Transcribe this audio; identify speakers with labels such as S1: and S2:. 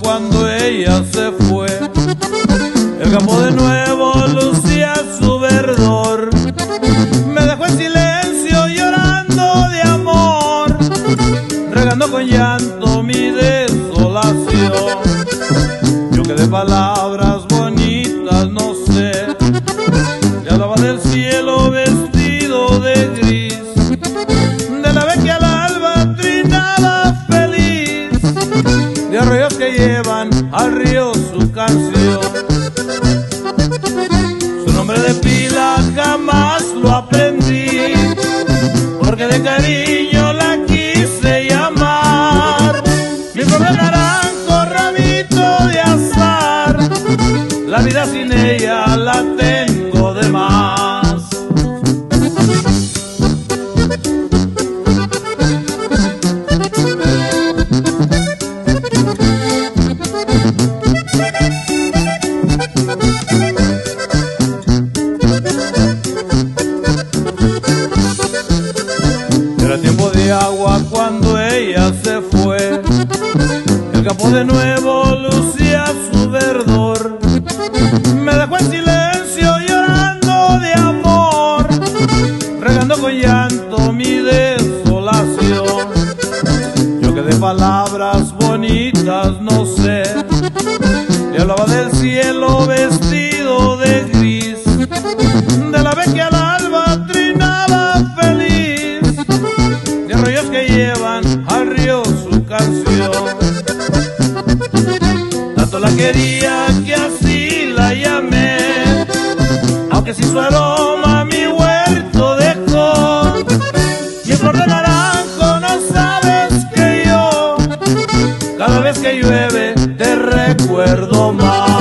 S1: cuando ella se fue. El campo de nuevo lucía su verdor. Me dejó en silencio llorando de amor, regando con llanto mi desolación. Yo que de palabras bonitas no sé. La vida sin ella la tengo de más. Era tiempo de agua cuando ella se fue. El campo de nuevo lucía su verdor. Mi desolación. Yo que de palabras bonitas no sé, le hablaba del cielo vestido de gris, de la vez que al alba trinaba feliz de arroyos que llevan al río su canción. Tanto la quería que así perdón más.